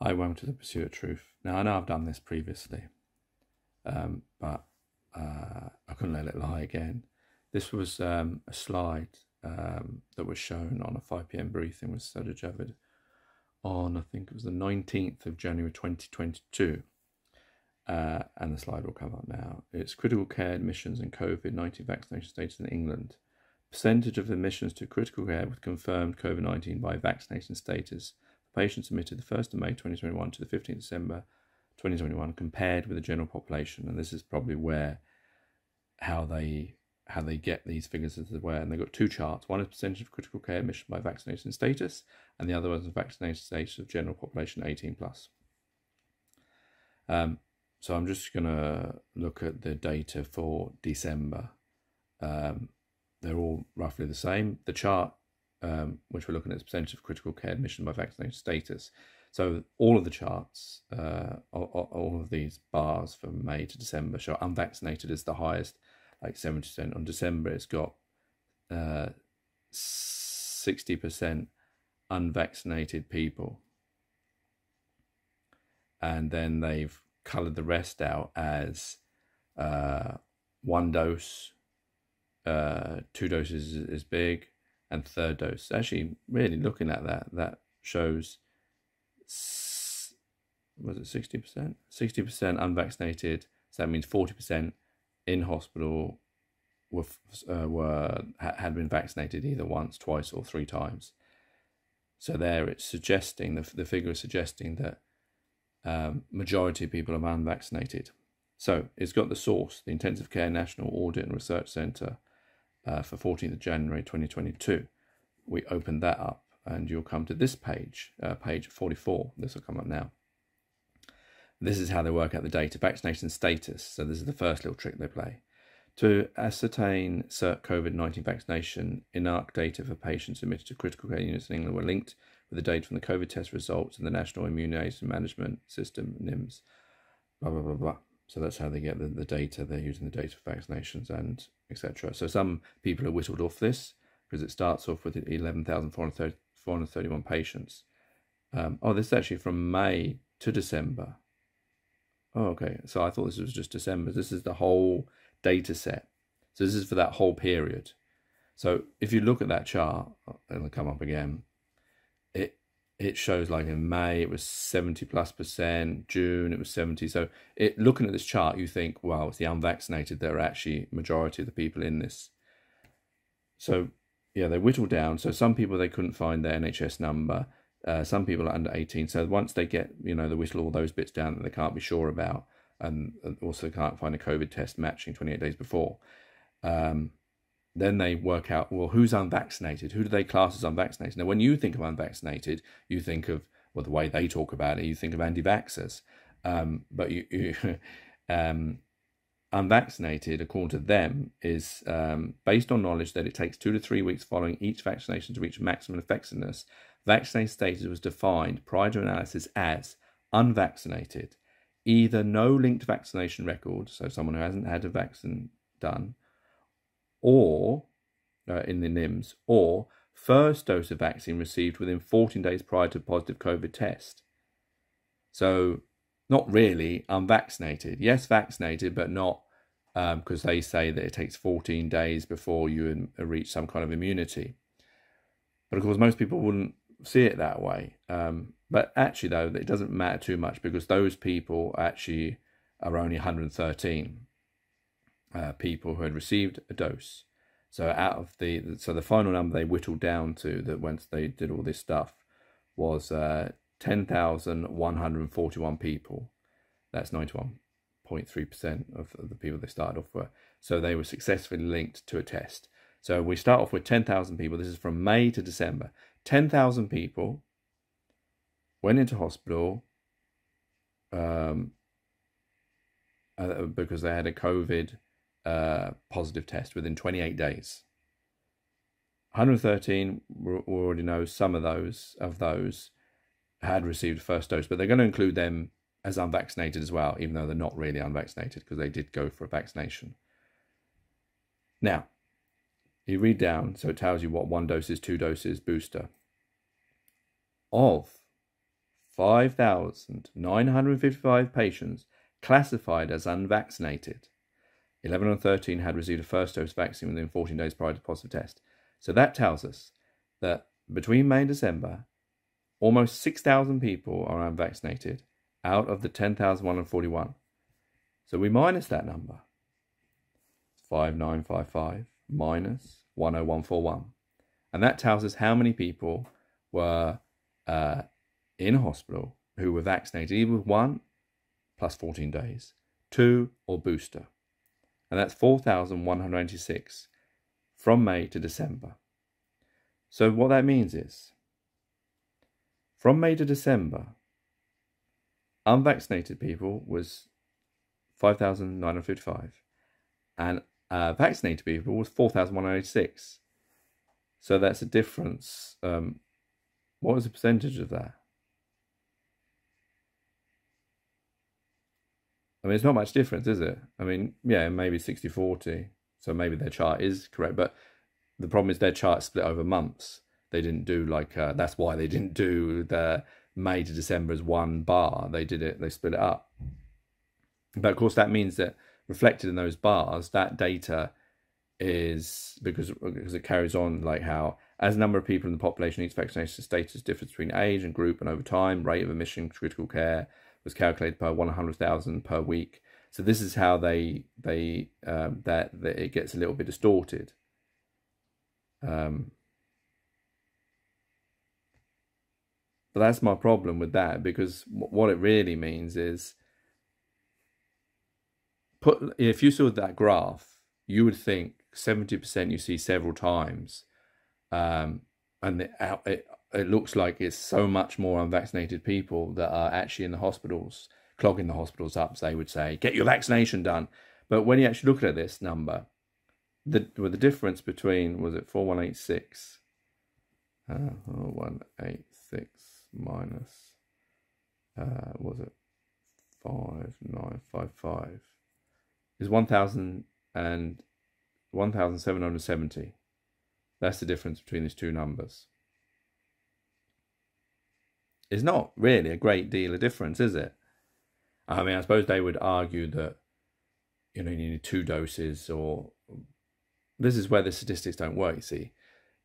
I went to the pursuit of truth. Now I know I've done this previously, um, but uh, I couldn't let it lie again. This was um, a slide um, that was shown on a 5 p.m. briefing with Sajid Javid on, I think it was the 19th of January 2022. Uh, and the slide will come up now. It's critical care admissions and COVID 19 vaccination status in England. Percentage of admissions to critical care with confirmed COVID 19 by vaccination status patients admitted the 1st of May 2021 to the 15th of December 2021 compared with the general population. And this is probably where how they how they get these figures as well. And they've got two charts. One is percentage of critical care admission by vaccination status, and the other one is vaccination status of general population 18 plus. Um, so I'm just going to look at the data for December. Um, they're all roughly the same. The chart, um, which we're looking at, is percentage of critical care admission by vaccination status. So all of the charts, uh, all, all, of these bars from May to December show unvaccinated is the highest, like 70%. On December, it's got uh, 60% unvaccinated people. And then they've coloured the rest out as uh, one dose, uh, two doses is big, and third dose. Actually, really looking at that, that shows was it sixty percent? Sixty percent unvaccinated. So that means forty percent in hospital were uh, were had been vaccinated either once, twice, or three times. So there, it's suggesting the the figure is suggesting that um, majority of people are unvaccinated. So it's got the source, the Intensive Care National Audit and Research Centre uh, for 14th of January 2022. We opened that up and you'll come to this page, uh, page 44. This will come up now. This is how they work out the data, vaccination status. So this is the first little trick they play. To ascertain CERT COVID-19 vaccination, ICNARC data for patients admitted to critical care units in England were linked with the data from the COVID test results and the National Immunization Management System, NIMS, blah, blah, blah, blah. So that's how they get the, the data. They're using the data for vaccinations and etc. So some people are whittled off this because it starts off with 11,431 patients. Um, oh, this is actually from May to December. Oh, okay. So I thought this was just December. This is the whole data set. So this is for that whole period. So if you look at that chart, it'll come up again it shows like in May it was 70 plus percent, June it was 70. So it looking at this chart, you think, well, it's the unvaccinated that are actually majority of the people in this. So yeah, they whittle down. So some people they couldn't find their NHS number. Uh, some people are under 18. So once they get, you know, the whittle all those bits down that they can't be sure about, and also can't find a COVID test matching 28 days before, um, then they work out well who's unvaccinated? Who do they class as unvaccinated? Now when you think of unvaccinated you think of well the way they talk about it you think of anti-vaxxers. Um, but you, you um, unvaccinated according to them is um, based on knowledge that it takes two to three weeks following each vaccination to reach maximum effectiveness. Vaccinated status was defined prior to analysis as unvaccinated either no linked vaccination record so someone who hasn't had a vaccine done or uh, in the NIMS, or first dose of vaccine received within 14 days prior to positive COVID test. So, not really unvaccinated. Yes, vaccinated, but not because um, they say that it takes 14 days before you reach some kind of immunity. But of course, most people wouldn't see it that way. Um, but actually, though, it doesn't matter too much because those people actually are only 113 uh, people who had received a dose. So out of the so the final number they whittled down to that once they did all this stuff was uh, ten thousand one hundred forty one people. That's ninety one point three percent of the people they started off with. So they were successfully linked to a test. So we start off with ten thousand people. This is from May to December. Ten thousand people went into hospital um, uh, because they had a COVID uh, positive test within 28 days. 113, we already know some of those of those had received first dose, but they're going to include them as unvaccinated as well, even though they're not really unvaccinated because they did go for a vaccination. Now, you read down, so it tells you what one dose is, two doses, booster. Of 5,955 patients classified as unvaccinated. 11 and 13 had received a first dose vaccine within 14 days prior to positive test. So that tells us that between May and December, almost 6,000 people are unvaccinated out of the 10,141. So we minus that number. 5955 minus 10141. And that tells us how many people were uh, in hospital who were vaccinated either with one plus 14 days, two or booster. And that's 4,196 from May to December. So what that means is from May to December, unvaccinated people was 5,955 and uh, vaccinated people was 4,186. So that's a difference. Um, what was the percentage of that? I mean, it's not much difference, is it? I mean, yeah, maybe 60 40. So maybe their chart is correct. But the problem is their chart split over months. They didn't do like, uh, that's why they didn't do the May to December as one bar. They did it, they split it up. But of course, that means that reflected in those bars, that data is because because it carries on like how as a number of people in the population each vaccination status differs between age and group and over time rate of admission critical care was calculated per 100,000 per week. So this is how they they um, that, that it gets a little bit distorted. Um, but that's my problem with that because what it really means is put if you saw that graph, you would think seventy percent you see several times, um, and it, it it looks like it's so much more unvaccinated people that are actually in the hospitals, clogging the hospitals up. They would say, "Get your vaccination done." But when you actually look at this number, the with the difference between was it four one eight six, uh, one eight six minus, uh, was it five nine five five is 1,000 and 1,770. That's the difference between these two numbers. It's not really a great deal of difference, is it? I mean, I suppose they would argue that, you know, you need two doses or this is where the statistics don't work, you see,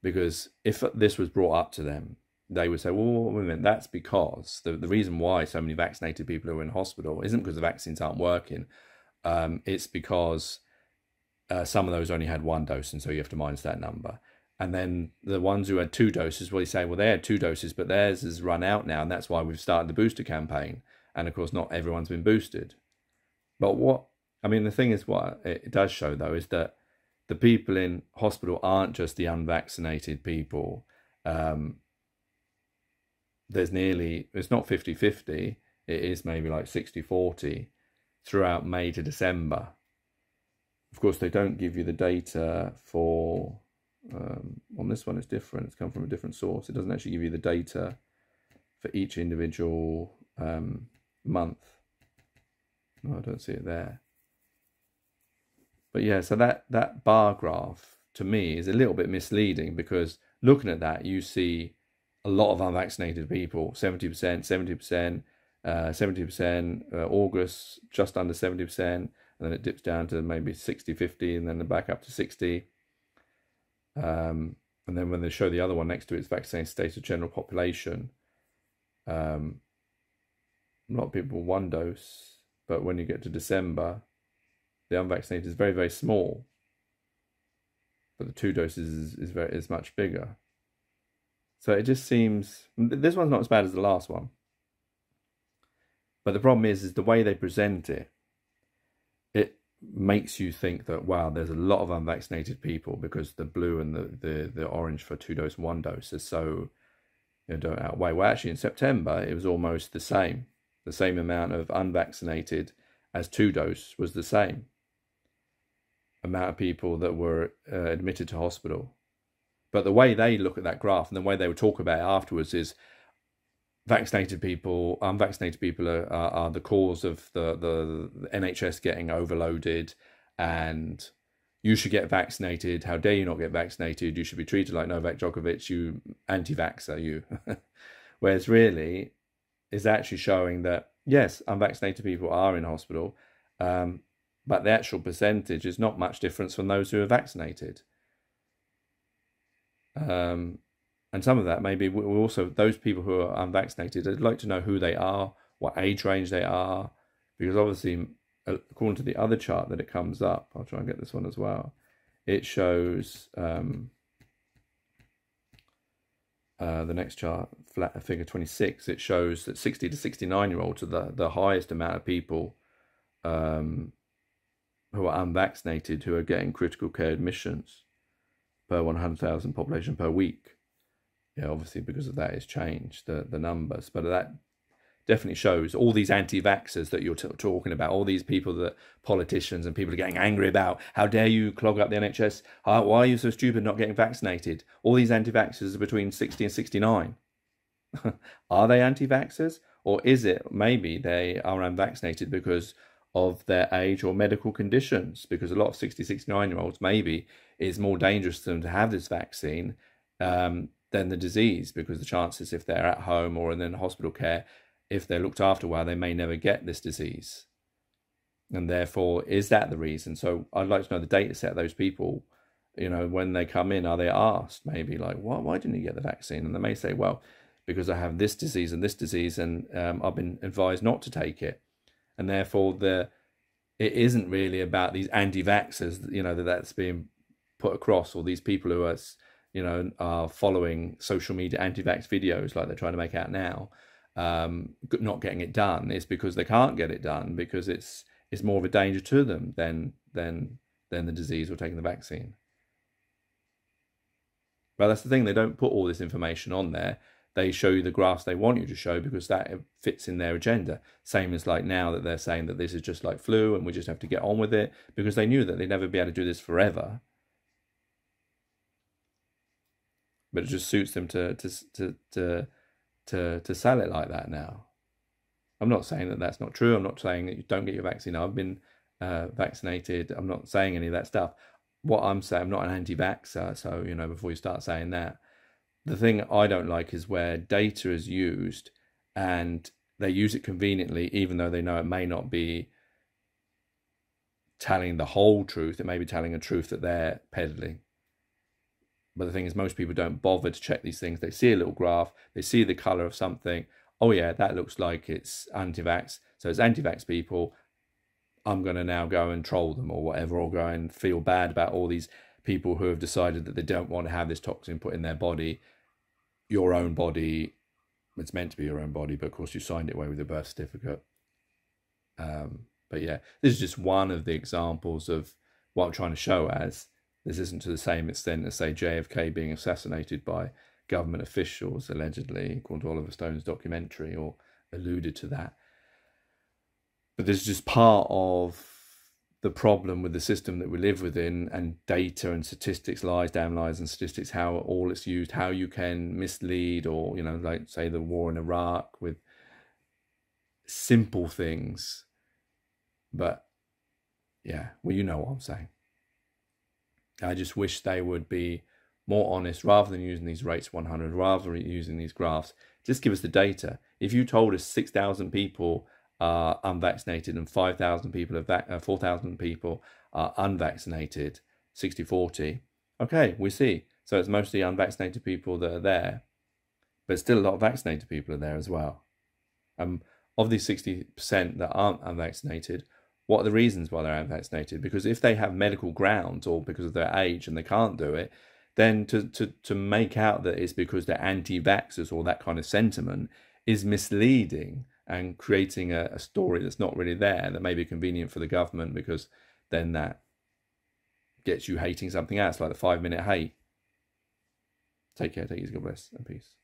because if this was brought up to them, they would say, well, wait a minute, that's because the, the reason why so many vaccinated people are in hospital isn't because the vaccines aren't working, um, it's because uh, some of those only had one dose, and so you have to minus that number. And then the ones who had two doses, well, you say, well, they had two doses, but theirs has run out now, and that's why we've started the booster campaign. And of course, not everyone's been boosted. But what I mean, the thing is, what it does show though is that the people in hospital aren't just the unvaccinated people. Um, there's nearly, it's not 50 50, it is maybe like 60 40 throughout May to December. Of course, they don't give you the data for, um, on this one it's different, it's come from a different source. It doesn't actually give you the data for each individual um, month. No, I don't see it there. But yeah, so that, that bar graph to me is a little bit misleading because looking at that, you see a lot of unvaccinated people 70%, 70%, uh, 70%, uh, August just under 70%, and then it dips down to maybe 60, 50, and then back up to 60. Um, and then when they show the other one next to it, it's vaccinated state of general population. Um, a lot of people one dose, but when you get to December, the unvaccinated is very, very small. But the two doses is, is, very, is much bigger. So it just seems this one's not as bad as the last one. But the problem is, is the way they present it makes you think that, wow, there's a lot of unvaccinated people because the blue and the, the, the orange for two dose, one dose is so, you know, don't outweigh. Well, actually, in September, it was almost the same. The same amount of unvaccinated as two dose was the same amount of people that were uh, admitted to hospital. But the way they look at that graph and the way they would talk about it afterwards is vaccinated people, unvaccinated people are, are, are the cause of the, the, the NHS getting overloaded and you should get vaccinated. How dare you not get vaccinated? You should be treated like Novak Djokovic, you anti vaxxer, you. Whereas really, is actually showing that yes, unvaccinated people are in hospital, um, but the actual percentage is not much difference from those who are vaccinated. Um, and some of that maybe we also those people who are unvaccinated. I'd like to know who they are, what age range they are, because obviously, according to the other chart that it comes up, I'll try and get this one as well. It shows um, uh, the next chart, flat figure 26, it shows that 60 to 69 year olds are the, the highest amount of people um, who are unvaccinated who are getting critical care admissions per 100,000 population per week. Yeah, obviously because of that it's changed the, the numbers, but that definitely shows all these anti-vaxxers that you're talking about, all these people that politicians and people are getting angry about. How dare you clog up the NHS? How, why are you so stupid not getting vaccinated? All these anti-vaxxers are between 60 and 69. are they anti-vaxxers? Or is it maybe they are unvaccinated because of their age or medical conditions? Because a lot of 60, 69 year olds maybe is more dangerous to them to have this vaccine um, than the disease because the chances if they're at home or in hospital care if they're looked after well, they may never get this disease. And therefore, is that the reason? So I'd like to know the data set those people. You know, when they come in, are they asked maybe like, why, why didn't you get the vaccine? And they may say, well, because I have this disease and this disease, and um, I've been advised not to take it. And therefore, the it isn't really about these anti-vaxxers, you know, that that's being put across, or these people who are, you know, are following social media anti-vax videos like they're trying to make out now um, not getting it done is because they can't get it done because it's it's more of a danger to them than than than the disease or taking the vaccine. But that's the thing; they don't put all this information on there. They show you the graphs they want you to show because that fits in their agenda. Same as like now that they're saying that this is just like flu and we just have to get on with it because they knew that they'd never be able to do this forever. But it just suits them to to to to to to sell it like that now. I'm not saying that that's not true. I'm not saying that you don't get your vaccine. I've been uh, vaccinated. I'm not saying any of that stuff. What I'm saying, I'm not an anti-vaxxer. So you know, before you start saying that, the thing I don't like is where data is used and they use it conveniently, even though they know it may not be telling the whole truth. It may be telling a truth that they're peddling. But the thing is, most people don't bother to check these things. They see a little graph, they see the color of something. Oh, yeah, that looks like it's anti vax. So it's anti vax people. I'm going to now go and troll them or whatever, or go and feel bad about all these people who have decided that they don't want to have this toxin put in their body. Your own body, it's meant to be your own body, but of course you signed it away with a birth certificate. Um, but yeah, this is just one of the examples of what I'm trying to show as this isn't to the same extent as, say, JFK being assassinated by government officials, allegedly, according to Oliver Stone's documentary, or alluded to that. But this is just part of the problem with the system that we live within and data and statistics, lies, damn lies and statistics, how all it's used, how you can mislead or, you know, like say the war in Iraq with simple things. But yeah, well, you know what I'm saying. I just wish they would be more honest rather than using these rates 100, rather than using these graphs. Just give us the data. If you told us 6,000 people are unvaccinated and 5,000 people, are uh, 4,000 people are unvaccinated, 60 40, okay, we see. So it's mostly unvaccinated people that are there, but still a lot of vaccinated people are there as well. Um, of these 60% that aren't unvaccinated, what are the reasons why they're unvaccinated? Because if they have medical grounds or because of their age and they can't do it, then to, to, to make out that it's because they're anti vaxxers or that kind of sentiment is misleading and creating a, a story that's not really there that may be convenient for the government because then that gets you hating something else, like the five minute hate. Take care, take easy, God bless, and peace.